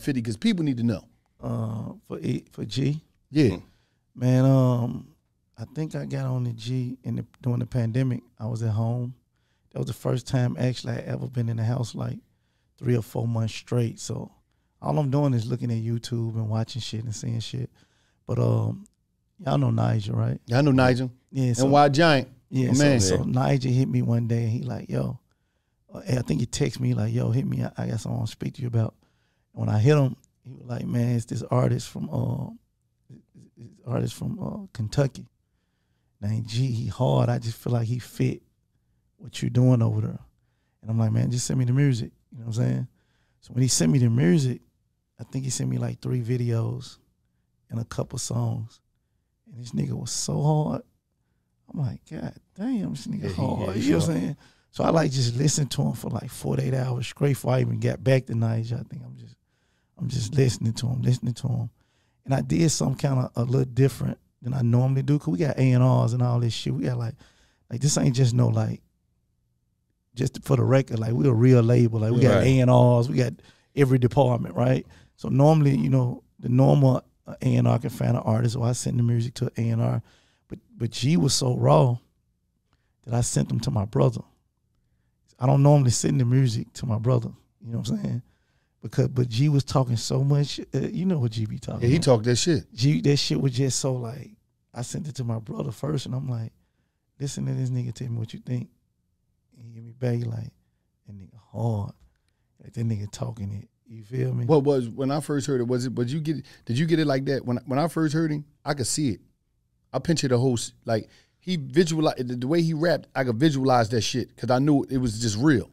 50? Because people need to know. Uh, for E for G, Yeah. man. Um, I think I got on the G in the during the pandemic. I was at home. That was the first time actually I ever been in the house like three or four months straight. So all I'm doing is looking at YouTube and watching shit and seeing shit. But um, y'all know Nigel, right? Y'all know Nigel. Yeah. So, and Wild Giant. Yeah, My so, man. so Nigel hit me one day and he like, yo, uh, I think he texted me like, yo, hit me. I, I got something I want to speak to you about. When I hit him, he was like, man, it's this artist from uh, this artist from uh, Kentucky. Named Gee. He hard. I just feel like he fit what you're doing over there. And I'm like, man, just send me the music. You know what I'm saying? So when he sent me the music, I think he sent me like three videos and a couple songs. And this nigga was so hard. I'm like, God damn, this nigga Yeah, hard. yeah, you know what. I'm saying? So I like just listened to him for like 48 hours straight before I even got back to Nigel. I think I'm just listening to him, listening to him. And I did some kind of a little different than I normally do. Cause we got A and R's and all this shit. We got like like this ain't just no like just for the record, like we're a real label. Like we got. A and R's, we got every department, right? So normally, you know, the normal uh, A and R can find an artist, or I send the music to A and R. But but Gee was so raw that I sent them to my brother. I don't normally send the music to my brother. You know what I'm saying? Because but Gee was talking so much. Uh, you know what Gee be talking. Yeah, he about. talked that shit. Gee that shit was just so like I sent it to my brother first and I'm like, listen to this nigga tell me what you think. And he give me back he like, that nigga hard. Like that nigga talking it. You feel me? What was when I first heard it? Was it? But you get? Did you get it like that? When when I first heard him, I could see it. I pictured the whole like he visualized the, the way he rapped. I could visualize that shit because I knew it was just real.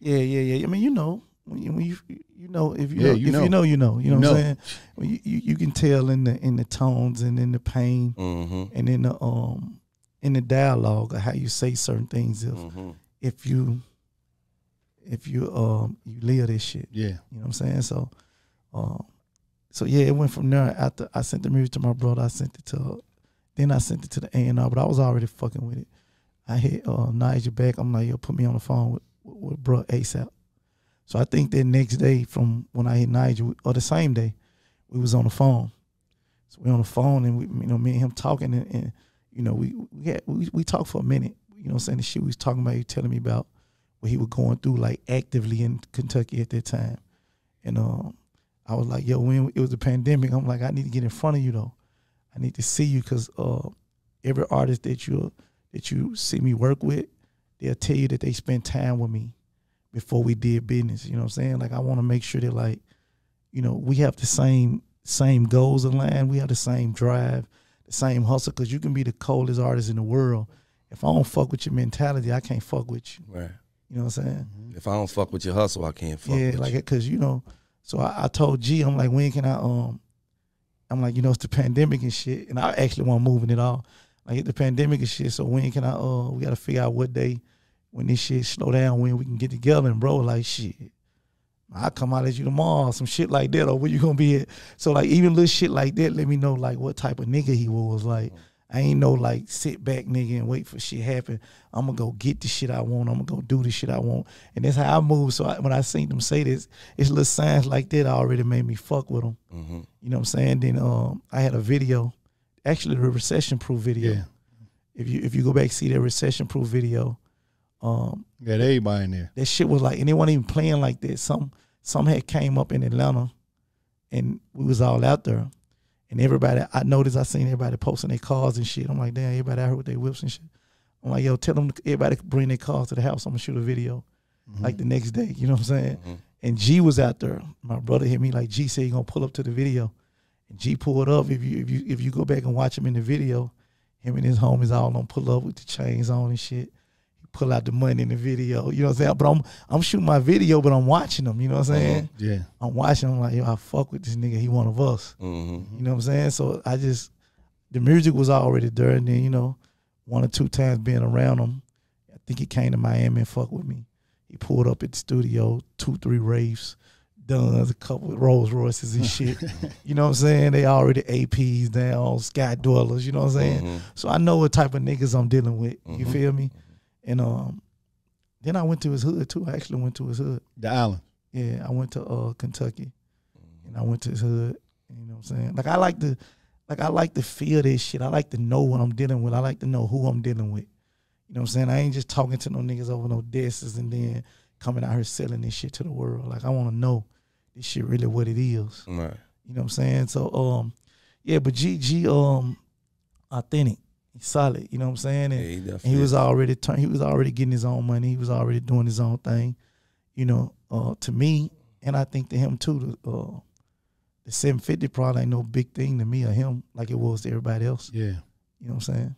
Yeah, yeah, yeah. I mean, you know, when you, when you you know if you Yeah, know, you if know. you know, you know. You know what You I'm saying? When you, you you can tell in the in the tones and in the pain Mm-hmm. and in the um in the dialogue of how you say certain things if Mm-hmm. if you if you um you live this shit. Yeah. You know what I'm saying? So um so yeah, it went from there after I sent the music to my brother, I sent it to then I sent it to the A and R, but I was already fucking with it. I hit uh Nigel back. I'm like, yo, put me on the phone with with, with bro ASAP. So I think that next day from when I hit Nigel, or the same day, we was on the phone. So we on the phone and we, you know, me and him talking and, and you know, we we had we, we talked for a minute. You know I'm saying? The shit we was talking about, he telling me about what he was going through like actively in Kentucky at that time. And um I was like, yo, when it was the pandemic, I'm like, I need to get in front of you though. I need to see you because uh, every artist that you that you see me work with, they'll tell you that they spend time with me before we did business. You know what I'm saying? Like I want to make sure that like, you know, we have the same same goals in line. We have the same drive, the same hustle. Cause you can be the coldest artist in the world. If I don't fuck with your mentality, I can't fuck with you. Right. You know what I'm saying? If I don't fuck with your hustle, I can't fuck yeah, with like you. it, cause you know. So I, I told Gee, I'm like, when can I? Um, I'm like, you know, it's the pandemic and shit, and I actually want moving it all. Like it's the pandemic and shit. So when can I? Uh, we got to figure out what day when this shit slow down, when we can get together. And bro, like shit, I come out at you tomorrow, some shit like that, or where you gonna be at? So like even little shit like that, let me know like what type of nigga he was. Like I ain't no like sit back nigga and wait for shit happen. I'm gonna go get the shit I want. I'm gonna go do the shit I want, and that's how I move. So I, when I seen them say this, it's little signs like that already made me fuck with them. Mm-hmm. You know what I'm saying? Then um, I had a video, actually the recession proof video. Yeah. If you if you go back see that recession proof video, um, Got everybody in there. that shit was like, and they weren't even playing like that. Some some had came up in Atlanta, and we was all out there, and everybody. I noticed I seen everybody posting their cars and shit. I'm like, damn, everybody out here with their whips and shit. I'm like, yo, tell them everybody bring their cars to the house. I'm gonna shoot a video, like the next day. You know what I'm saying? Mhm. And Gee was out there. My brother hit me like Gee said he gonna pull up to the video, and Gee pulled up. If you if you if you go back and watch him in the video, him and his homies all gonna pull up with the chains on and shit. Pull out the money in the video. You know what I'm saying? But I'm I'm shooting my video, but I'm watching them. You know what I'm saying? Yeah. I'm watching. I'm like, yo, I fuck with this nigga. He one of us. Mm-hmm. You know what I'm saying? So I just the music was already there, and then you know, one or two times being around him, I think he came to Miami and fuck with me. He pulled up at the studio, two, three Wraiths, done a couple of Rolls Royces and shit. you know what I'm saying? They already APs down, sky dwellers. You know what I'm saying? Mm-hmm. So I know what type of niggas I'm dealing with. You Mhm. feel me? And um, then I went to his hood too. I actually went to his hood. The island. Yeah, I went to uh Kentucky, and I went to his hood. You know what I'm saying? Like I like to, like I like to feel this shit. I like to know what I'm dealing with. I like to know who I'm dealing with. You know what I'm saying? I ain't just talking to no niggas over no desks and then coming out here selling this shit to the world. Like I want to know this shit really what it is. Right. You know what I'm saying? So um, yeah, but Gee Gee um, authentic, he's solid. You know what I'm saying? And, Yeah, he and he was already turn. He was already getting his own money. He was already doing his own thing. You know, uh, to me, and I think to him too. The uh, the 750 probably ain't no big thing to me or him like it was to everybody else. Yeah. You know what I'm saying?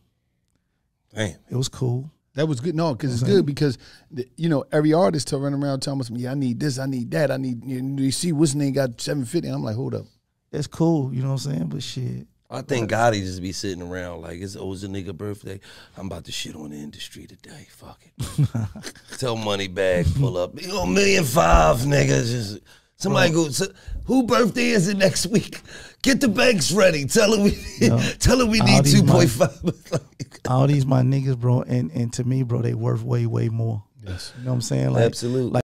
Damn. It was cool. That was good. No, because it's good because the, you know every artist to run around telling us, "Yeah, I need this, I need that, I need." You, know, you see, what's name got seven fifty? I'm like, hold up. That's cool. You know what I'm saying? But shit, I think Gotti just be sitting around like it's oh, always a nigga birthday. I'm about to shit on the industry today. Fuck it. Tell money bag pull up. You know, million five niggas. Just somebody go. "So, Who birthday is it next week? Get the banks ready. Tell her we. Tell her we need two point five. all these my niggas, bro, and and to me, bro, they worth way way more. Yes. You know what I'm saying? Like Absolutely. like